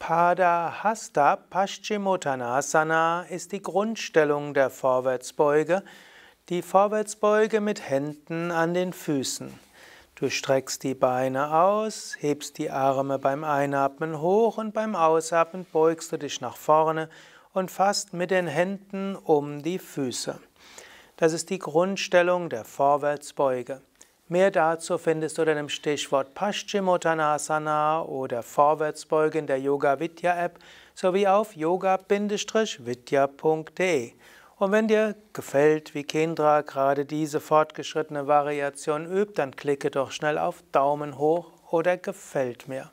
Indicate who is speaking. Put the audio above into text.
Speaker 1: Padahasta Paschimottanasana ist die Grundstellung der Vorwärtsbeuge, die Vorwärtsbeuge mit Händen an den Füßen. Du streckst die Beine aus, hebst die Arme beim Einatmen hoch und beim Ausatmen beugst du dich nach vorne und fasst mit den Händen um die Füße. Das ist die Grundstellung der Vorwärtsbeuge. Mehr dazu findest du unter dem Stichwort Paschimottanasana oder Vorwärtsbeugen der Yoga Vidya App sowie auf yoga-vidya.de. Und wenn dir gefällt, wie Kendra gerade diese fortgeschrittene Variation übt, dann klicke doch schnell auf Daumen hoch oder gefällt mir.